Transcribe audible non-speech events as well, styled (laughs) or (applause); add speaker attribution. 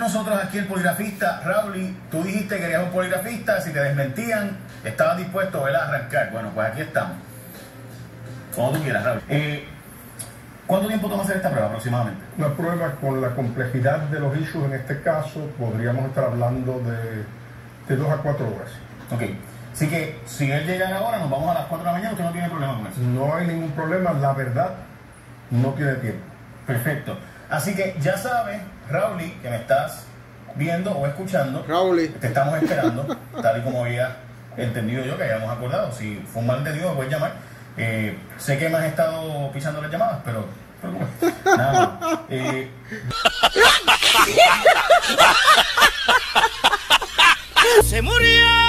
Speaker 1: con nosotros aquí el poligrafista Raúl. Tú dijiste que querías un poligrafista, si te desmentían, estabas dispuesto a arrancar. Bueno, pues aquí estamos. Como tú quieras, Raúl. Eh, ¿Cuánto tiempo toma hacer esta prueba aproximadamente?
Speaker 2: Una prueba con la complejidad de los issues en este caso, podríamos estar hablando de, de dos a cuatro horas.
Speaker 1: Ok. Así que si él llega ahora, nos vamos a las 4 de la mañana, usted no tiene problema con eso.
Speaker 2: No hay ningún problema, la verdad no tiene tiempo.
Speaker 1: Perfecto. Así que ya sabes, Raúl, que me estás viendo o escuchando.
Speaker 3: Raúl.
Speaker 1: Te estamos esperando, (laughs) tal y como había entendido yo, que habíamos acordado. Si fue un malentendido, me puedes llamar. Eh, sé que me has estado pisando las llamadas, pero, pero bueno, nada más. (laughs) Eh,
Speaker 4: Se murió.